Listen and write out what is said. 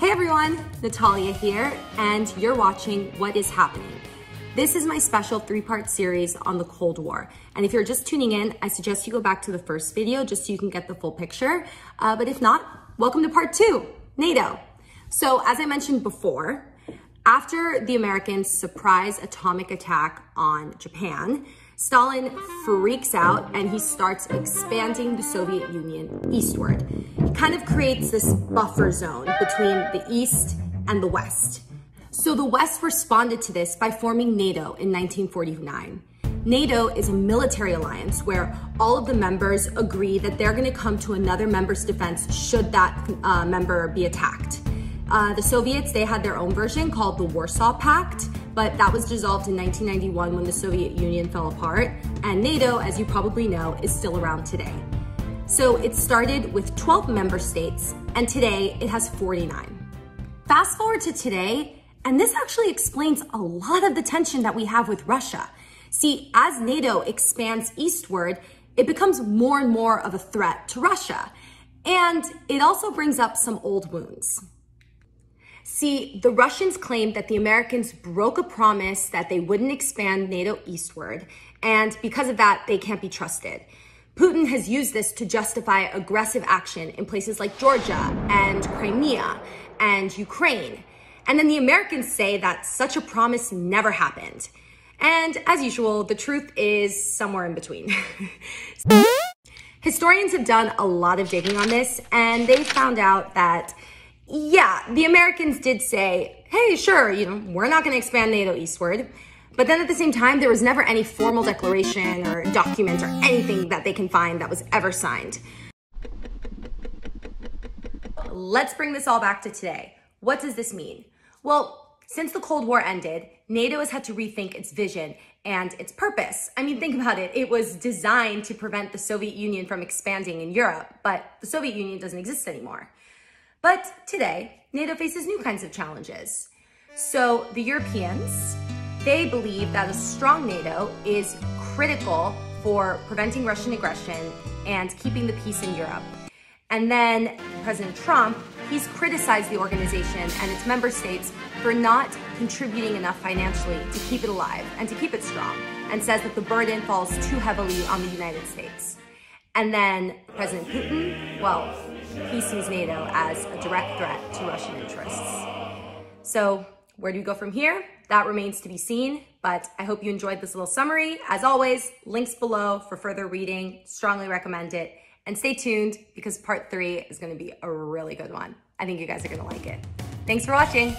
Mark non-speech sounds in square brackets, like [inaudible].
Hey everyone, Nathalia here, and you're watching What is Happening. This is my special three-part series on the Cold War. And if you're just tuning in, I suggest you go back to the first video just so you can get the full picture. Uh, but if not, welcome to part two, NATO. So as I mentioned before, after the Americans' surprise atomic attack on Japan, Stalin freaks out and he starts expanding the Soviet Union eastward. Kind of creates this buffer zone between the East and the West. So the West responded to this by forming NATO in 1949. NATO is a military alliance where all of the members agree that they're going to come to another member's defense should that uh, member be attacked. Uh, the Soviets, they had their own version called the Warsaw Pact, but that was dissolved in 1991 when the Soviet Union fell apart. And NATO, as you probably know, is still around today. So it started with 12 member states, and today it has 49. Fast forward to today, and this actually explains a lot of the tension that we have with Russia. See, as NATO expands eastward, it becomes more and more of a threat to Russia. And it also brings up some old wounds. See, the Russians claimed that the Americans broke a promise that they wouldn't expand NATO eastward, and because of that, they can't be trusted. Putin has used this to justify aggressive action in places like Georgia and Crimea and Ukraine. And then the Americans say that such a promise never happened. And as usual, the truth is somewhere in between. [laughs] Historians have done a lot of digging on this, and they found out that yeah, the Americans did say, hey, sure, you know, we're not going to expand NATO eastward. But then at the same time, there was never any formal declaration or document or anything that they can find that was ever signed. Let's bring this all back to today. What does this mean? Well, since the Cold War ended, NATO has had to rethink its vision and its purpose. I mean, think about it. It was designed to prevent the Soviet Union from expanding in Europe, but the Soviet Union doesn't exist anymore. But today, NATO faces new kinds of challenges. So the Europeans, they believe that a strong NATO is critical for preventing Russian aggression and keeping the peace in Europe. And then President Trump, he's criticized the organization and its member states for not contributing enough financially to keep it alive and to keep it strong, and says that the burden falls too heavily on the United States. And then President Putin, well, he sees NATO as a direct threat to Russian interests. So where do we go from here? That remains to be seen, but I hope you enjoyed this little summary. As always, links below for further reading. Strongly recommend it. And stay tuned because part three is gonna be a really good one. I think you guys are gonna like it. Thanks for watching.